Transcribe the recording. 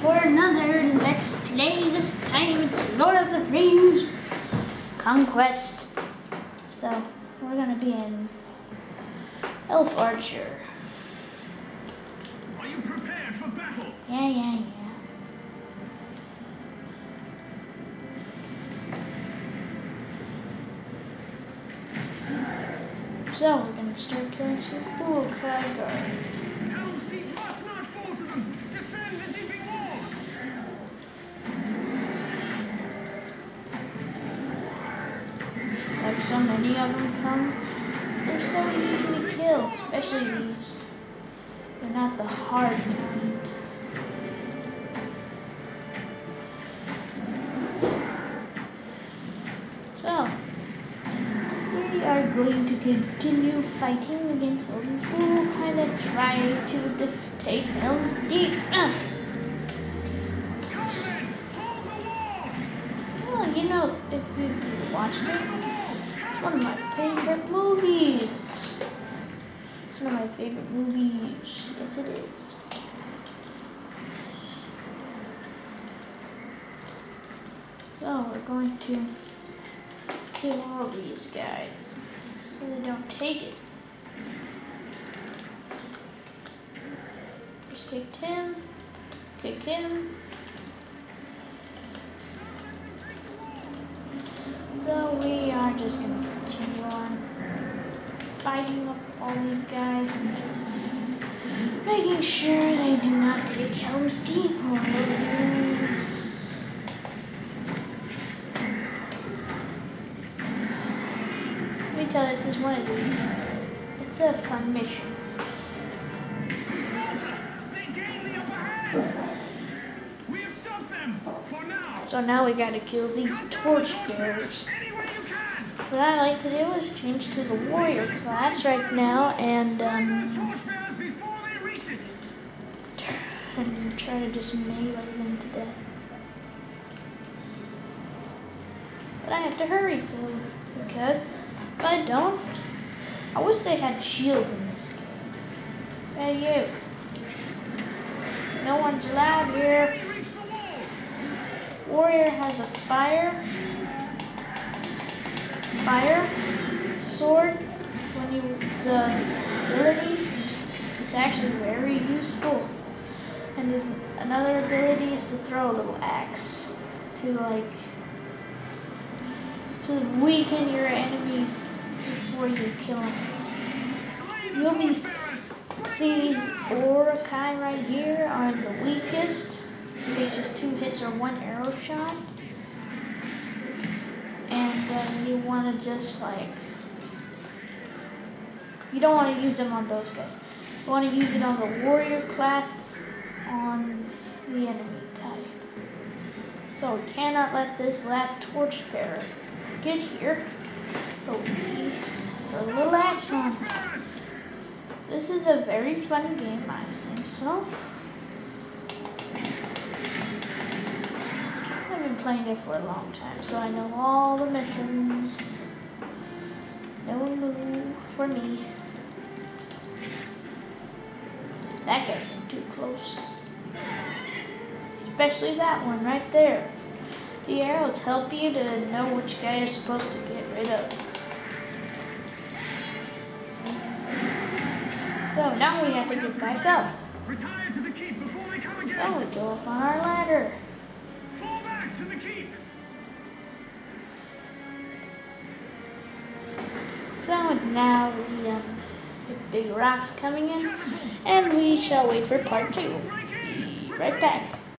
for another Let's Play. This time it's Lord of the Rings Conquest. So, we're gonna be in Elf Archer. Are you prepared for battle? Yeah, yeah, yeah. So, we're gonna start killing some cool Kygar. Helm's Deep must not fall to them. Defend the deeping walls. Like so many of them come, they're so easy to kill, especially these. They're not the hard kind. So, we are going to continue fighting against all these who kind of try to take Helm's Deep. Wall. Well, you know, if you've watched it, one of my favorite movies. It's one of my favorite movies. Yes, it is. So, we're going to kill all these guys so they don't take it. Just kicked him, kick him, So we are just continue on fighting up all these guys and making sure they do not take Helm's Deep or. Let me tell you, this is one of these. It's a fun mission. They gain the upper hand. We have stopped them for now. So now we gotta kill these torch bearers. What I like to do is change to the warrior class right now and um, and try to just melee them to death. But I have to hurry, so because if I don't, I wish they had shield in this game. Hey you. No one's allowed here. Warrior has a fire fire sword. When you it's a ability, it's actually very useful. And this another ability is to throw a little axe to like to weaken your enemies before you kill them. You'll be see these Uruk-hai right here are the weakest. They just two hits or one arrow shot. Then you want to just like you don't want to use them on those guys. You want to use it on the warrior class on the enemy type. So we cannot let this last torch bearer get here. So we axe on This is a very fun game, I think so. Playing it for a long time, so I know all the missions. No new for me. That guy's too close. Especially that one right there. The arrows help you to know which guy you're supposed to get rid of. So now we have to get back up. Retire to the keep before they come again. Now we go up on our ladder. To the. So now we um, get big rocks coming in, and we shall wait for part two. Be right back.